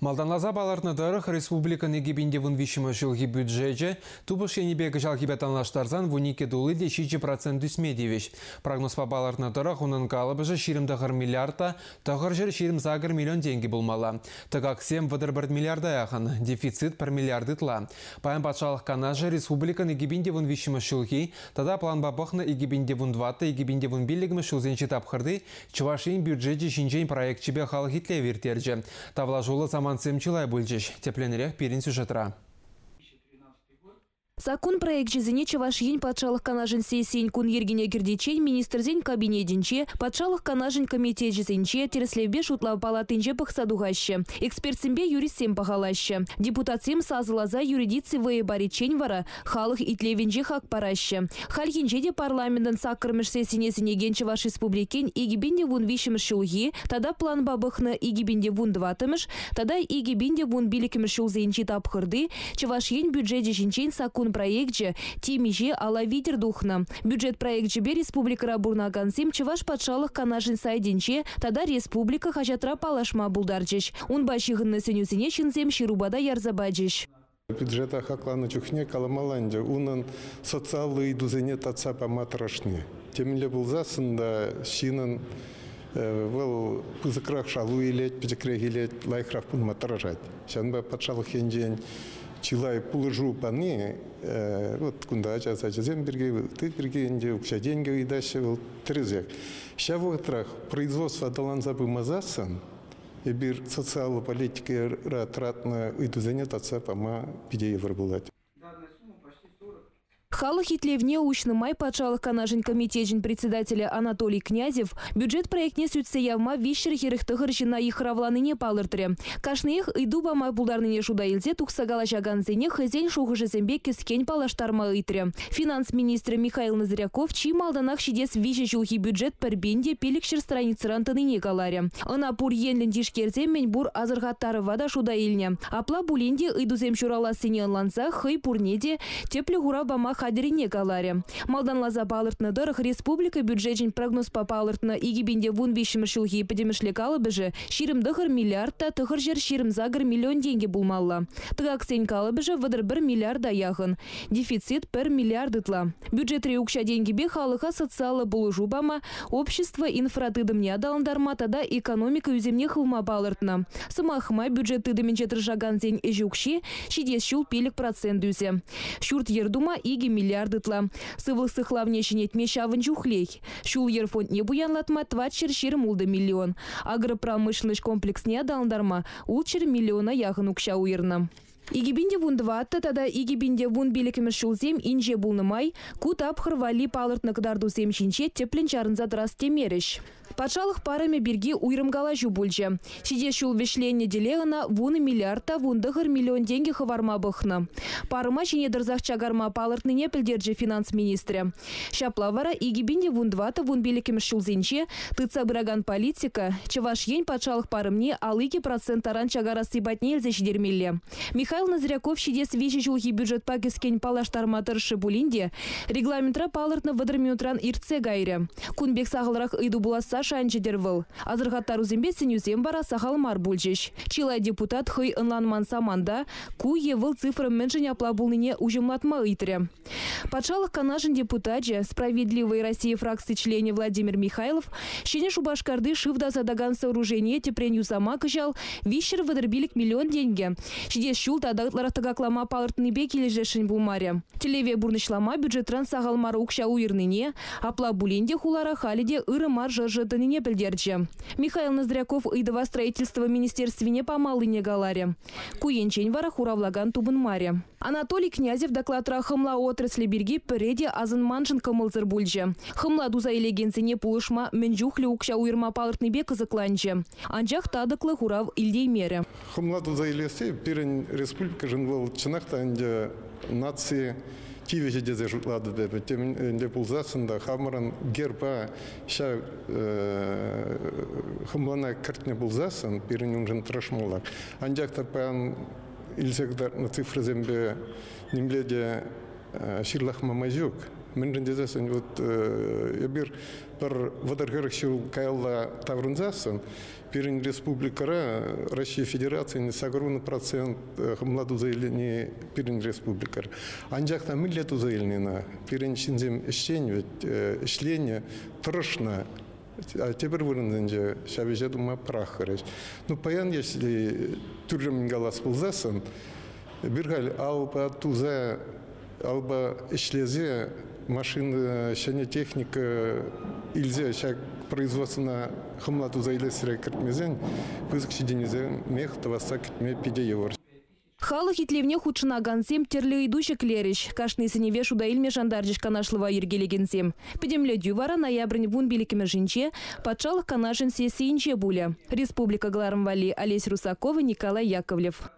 Малданлаза баларнадырых республиканы егибінде вұн вишімі жылғы бюджеті тубыш енебегі жалғы бәтанлаштарзан вунике дулы де 6% дүсме девеш. Прогноз па баларнадырых ұнын қалыбыжы ширімдағыр миллиардта, тағыр жер ширім загыр миллион деньги болмала. Тығақ сем вадыр бір миллиарда яқын, дефицит бір миллиарды тла. Паян патшалық канажы республиканы егибінде вұн вишімі жылғы, тада план бабықны егибінде вұн дваты, егибінде вұн билігімі шылзен тапқырды, чывашын бюджеті шинжен проект чебе халық хитле вертерджі. Тавла жолы заман семчилай бульчиш. Тепленірек перін сюжетра. Закон проект жезіне чаваш ен патшалық канажын сессиен кун ергене кирдечен министрзен кабинетінче, патшалық канажын комитет жезінче, тереслевбе шутлав палатынче пықсадуғашы. Экспертсембе юристсем пағалашы. Депутатсем сазылаза юридицы вые баричен вара, халық итлевенже хак парашы. Хальхинче де парламентын сакырмыш сессинесіне ген чаваш республикен игибенде вун тада план бабықны игибенде вун дватымыш, тада игибенде вун билікіміш шулзенче тапқырды, бюджет сакун проектче тимиже ала витер духна. Бюджет проектче бе республика бурнагансем чеваш патшалық канашын сайденче, тада республика хажатра палашма булдарчеш. Он башығынны сенюсене шинзем ширубада ярзабаджеш. Бюджета хакланы чухне каламаланде, унын социалы идузене татса паматрашны. Темле булзасында шинын Выл пызыкрах шалу илет, пизыкрех илет, лайхрах пун матаражать. Шанба патшалық хенжен чилай пулыжу паны, вот кунда ачаса ачасем бірге, ты бірге инде укша деньги уйдашы был трезек. Ща ватрах производство даланза бумазасан, и бир социалы политики ратратна уйдузене татса пама пиде евро. Халық хитлевне учны май патшалық канажын комитетжін председателя Анатолий Князев бюджет проектне сүтсе явма вишер херіхтығыр жина ихравланыне палыртыры. Кашныех иду бама булдарныне шуда илзе тухсагала жаганзене хызен шуғыжы зембе кескен палаштарма ыйтры. Финанс министрі Михаил Назряков чи малданах шидес виже жылхи бюджет пәрбенде пелікшір страницыран тыныне каларе. Ына пур енлін дишкерзем мен бур азырғаттары вада шуда илне. Апла буленде ыйдузем шурала сене ланса хый пурнеде теплі хура бама хадерине каларе. Малданлаза палыртны дырых республика бюджетжин прогноз па палыртны игибинде вун вишімі шулхи епідемішлі калыбыжы ширым дығыр миллиардта тұғыр жер ширым загыр миллион деньги булмалла. Тыгак сен калыбыжы вадыр бір миллиарда яғын. Дефицит бір миллиардытла. Бюджет реукша деньги бе халыға социалы булыжу бама, общество инфратыдымне адалындарма тада экономика үземне хылма палыртны. Сымахыма бюджет тыдымын жетіржаган зен эжукши, шидес шул пелік процент үзе. Шурт ердума иги миллиардытла. Сывыл сыхлавне шинетме шавын жухлей. Шул ерфонд не буянлатма тват шершер мулды миллион. Агропромышленность комплексне адалындарма улчер миллиона яғын укша уйырна. Игибинде вун дватта, тада игибинде вун билікіміз шулзем инже булнымай, кут апхыр вали палыртны кыдарду земшинче теплен чарынза драс темеріш. Патшалық парами бирги уйрымгала жубульче. Сиде шул вешленне делегана вуны миллиардта вундығыр миллион деньги хыварма бұхны. Парыма шине дырзақ чагарма палыртныне финанс министрі. Шаплавара игибинде вун двата вун билікіміз шулзенче, тыца политика, чываш ен патшалық парымне алыки проценттаран чагара сыйбатне шидермелле. Назряков шидес вещи жылхи бюджет пакискен палаштарма тыршы булинде, регламентра палыртны вадыр минутран иртсе гайре. Кунбек сағылырақ ыйду буласа шанчедервыл. Азырғаттар үзембе сенюзем бара сахал мар бульчиш. Чилай депутат хый ынланман саманда, ку евыл цифры меншін апла булныне ужымлатма ыйтре. Патшалық канажын депутатже, справедливой России фракции члене Владимир Михайлов, шене шубашкарды шивда задаган сооружение тепрен юсама кыжал, вишер вадырбилик миллион деньги. Шидес шул тадағытлары тыгаклама палыртыны бе кележешін булмаре. Телеве бурнышлама бюджетран сағалмары укша уйырныне, апла булинде хулара халиде ырымар жыржытыныне білдерче. Михаил Ноздряков ыдыва строительство министерствине помалыне галаре. Куенчень вара хуравлаган тубын маре. Анатолий Князев докладра хымла отрасли берги переде азын маншын кымылзыр бульже. Хымла дуза елегенсене пулышма менжухлі укша уйырма палыртны бе кызыкланче. Анжақ тадықлы хурав илдей мере. Хымла дуза елесе пирен республика жынвал чынақта инде нации тивеже дезе жутлады бе тем инде пулзасында хамырын герба ша хымлана картне пулзасын пирен юнжын тырышмалак. Анжақта паян илсекдар на цифры зембе немледе ширлах мамазюк Мен жендезесен вот э, бир бір водоргырыкшыл кайла таврынзасын, Пирин республикара Россия Федерацияны сагруны процент хымладу заявление Пирин республикар. Анжакта миллету заявление Пирин шинзем ищень ведь ишлене трошна а теперь вырынзенже шабеже дума прахарыш. Ну паян если түррем галас булзасын, биргаль алба туза алба ишлезе машина шәне техника илзе шак производствона хымлату зайлесіре кіртмезен пызык шиденизе мех таваса кітме пиде евор. Халық итлевне худшына гансем терлі идуща клериш. Кашны сыневе шуда илме жандаржиш канашлыва ергелегенсем. Педемле дювара ноябрь вун беликеме жинче, патшалық канашын сесейінче буля. Республика Глармвали Олесь Русакова, Николай Яковлев.